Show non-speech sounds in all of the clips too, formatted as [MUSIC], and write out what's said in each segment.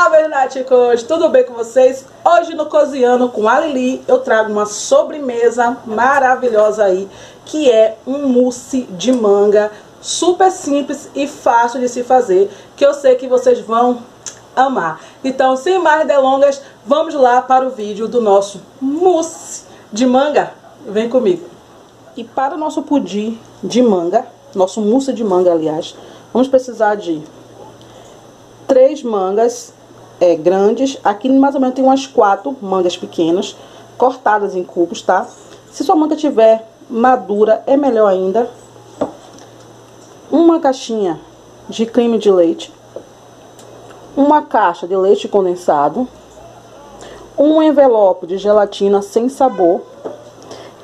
Olá, vernáticos! Tudo bem com vocês? Hoje no Cozinhando com a Lili eu trago uma sobremesa maravilhosa aí, que é um mousse de manga, super simples e fácil de se fazer, que eu sei que vocês vão amar. Então, sem mais delongas, vamos lá para o vídeo do nosso mousse de manga. Vem comigo. E para o nosso pudim de manga, nosso mousse de manga, aliás, vamos precisar de três mangas é, grandes. Aqui mais ou menos tem umas quatro mangas pequenas, cortadas em cubos, tá? Se sua manga tiver madura, é melhor ainda. Uma caixinha de creme de leite. Uma caixa de leite condensado. Um envelope de gelatina sem sabor.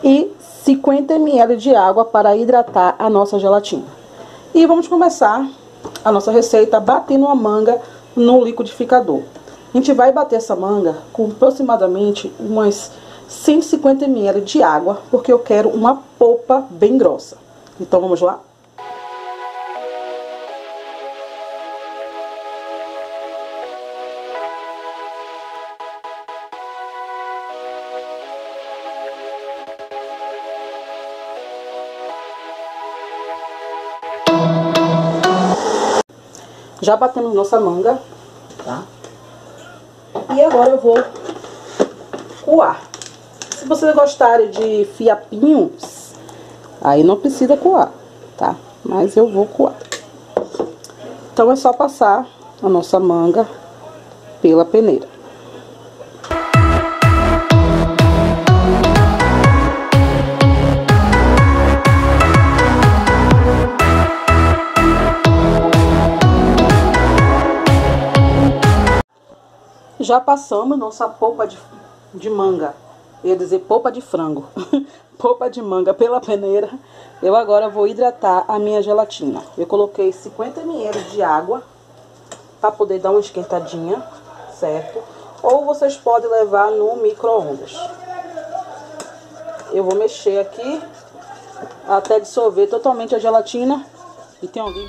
E 50 ml de água para hidratar a nossa gelatina. E vamos começar a nossa receita batendo a manga no liquidificador. A gente vai bater essa manga com aproximadamente umas 150 ml de água, porque eu quero uma polpa bem grossa. Então vamos lá? Já batemos nossa manga, tá? E agora eu vou coar. Se vocês gostarem de fiapinhos, aí não precisa coar, tá? Mas eu vou coar. Então é só passar a nossa manga pela peneira. Já passamos nossa polpa de, de manga. Eu ia dizer polpa de frango. [LAUGHS] polpa de manga pela peneira. Eu agora vou hidratar a minha gelatina. Eu coloquei 50 ml de água para poder dar uma esquentadinha, certo? Ou vocês podem levar no micro-ondas. Eu vou mexer aqui até dissolver totalmente a gelatina. E tem alguém...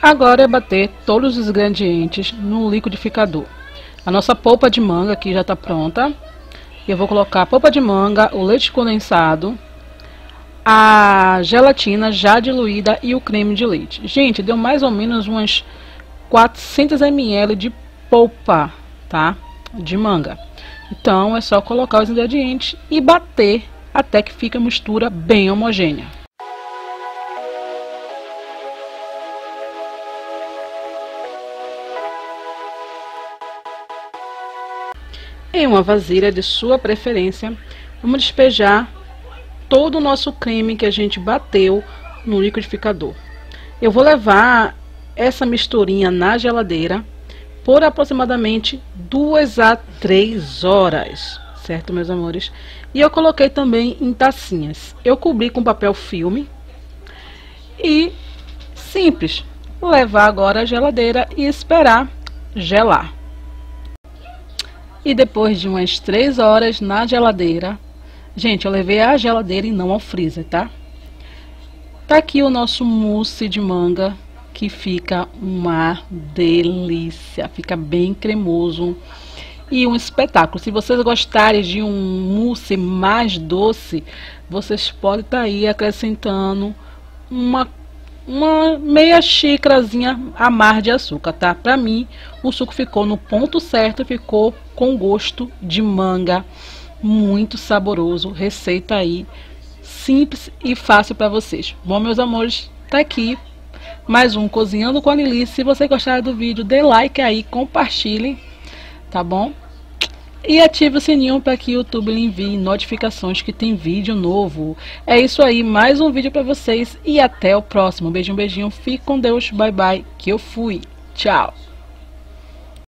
Agora é bater todos os ingredientes no liquidificador. A nossa polpa de manga aqui já está pronta. Eu vou colocar a polpa de manga, o leite condensado, a gelatina já diluída e o creme de leite. Gente, deu mais ou menos umas 400 ml de polpa, tá? De manga. Então, é só colocar os ingredientes e bater até que fique a mistura bem homogênea. Em uma vasilha de sua preferência, vamos despejar todo o nosso creme que a gente bateu no liquidificador. Eu vou levar essa misturinha na geladeira por aproximadamente 2 a 3 horas, certo, meus amores? E eu coloquei também em tacinhas. Eu cobri com papel filme e simples, levar agora à geladeira e esperar gelar. E depois de umas 3 horas na geladeira, gente, eu levei a geladeira e não ao freezer, tá? Tá aqui o nosso mousse de manga, que fica uma delícia, fica bem cremoso e um espetáculo. Se vocês gostarem de um mousse mais doce, vocês podem estar tá aí acrescentando uma uma meia xícarazinha a mais de açúcar, tá? Pra mim, o suco ficou no ponto certo, ficou com gosto de manga, muito saboroso. Receita aí, simples e fácil para vocês. Bom, meus amores, tá aqui mais um Cozinhando com a Lili. Se você gostar do vídeo, dê like aí, compartilhe, tá bom? E ative o sininho para que o YouTube lhe envie notificações que tem vídeo novo. É isso aí, mais um vídeo para vocês e até o próximo. Beijinho, beijinho, fique com Deus, bye bye, que eu fui. Tchau.